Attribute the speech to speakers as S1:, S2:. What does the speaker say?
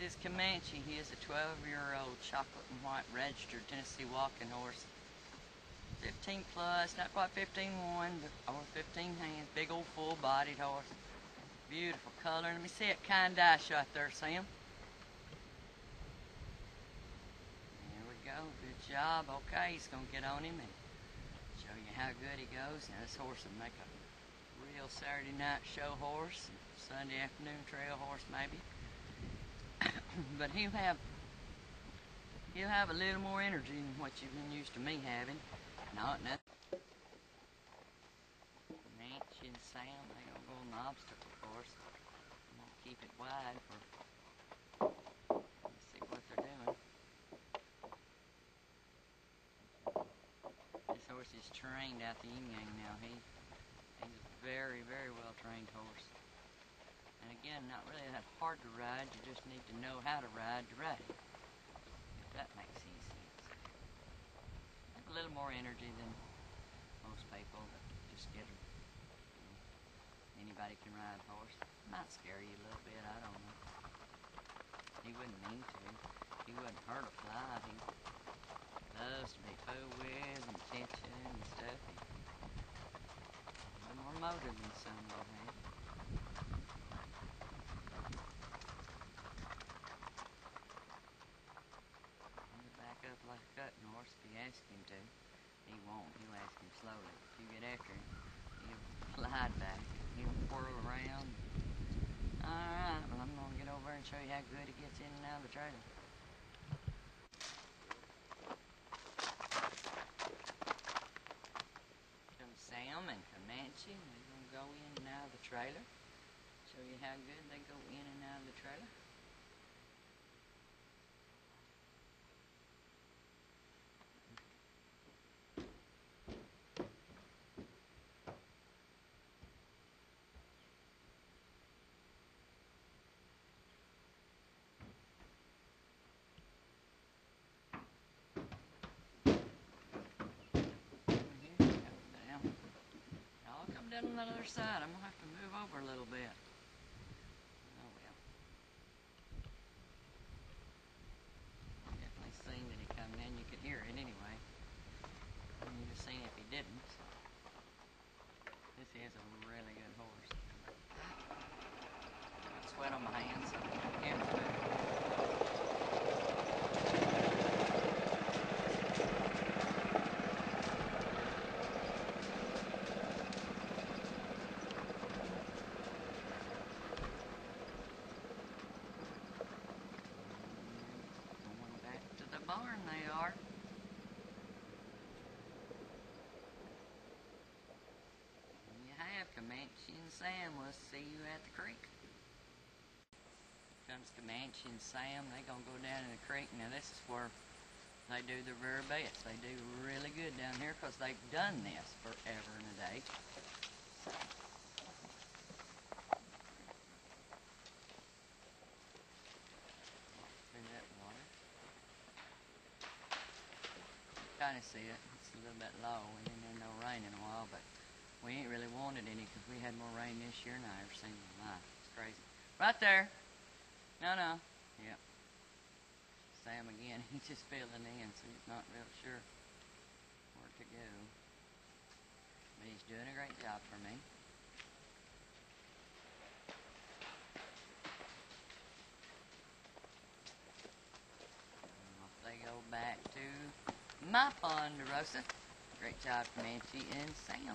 S1: This is Comanche. He is a 12-year-old chocolate and white registered Tennessee walking horse. 15 plus, not quite 15 one, but over 15 hands. Big old full-bodied horse. Beautiful color. Let me see it kind dash right there, Sam. There we go. Good job. Okay, he's going to get on him and show you how good he goes. Now, this horse will make a real Saturday night show horse. Sunday afternoon trail horse, maybe. but he'll have he'll have a little more energy than what you've been used to me having. Not nothing. Nancy and Sam, they gonna go on the obstacle course. I'm gonna keep it wide for see what they're doing. This horse is trained out the yin yang now. He he's a very, very well trained horse. And again, not really that hard to ride. You just need to know how to ride to ride it. If that makes any sense. A little more energy than most people that just get them. Anybody can ride a horse. Might scare you a little bit, I don't know. He wouldn't mean to. He wouldn't hurt a fly. He loves to be fooled with and attention and stuff. A little more motive than some will have. He'll back up like a cutting horse if you ask him to. He won't. He'll ask him slowly. If you get after him, he'll slide back. He'll whirl around. Alright, well I'm gonna get over and show you how good he gets in and out of the trailer. Come Sam and Comanche, they're gonna go in and out of the trailer. Show you how good they go in and out of the trailer. Here, come down. I'll on that other side. I'm gonna have to move over a little bit. Oh well. Definitely seen that he come in. You could hear it anyway. And you just seen if he didn't. This is a really good horse. Got sweat on my hands. So camera's moving. Going back to the barn they are. You have Comanche and Sam. We'll see you at the creek. Here comes Comanche and Sam. They're gonna go down in the creek. Now this is where they do their very best. They do really good down here because they've done this forever and a day. Of see it. It's a little bit low. We ain't had no rain in a while, but we ain't really wanted any because we had more rain this year than I ever seen in my life. It's crazy. Right there. No, no. Yep. Sam again. He's just filling in, so he's not real sure where to go. But he's doing a great job for me. And off they go back to my Ponderosa. Great job, Comanche and Sam.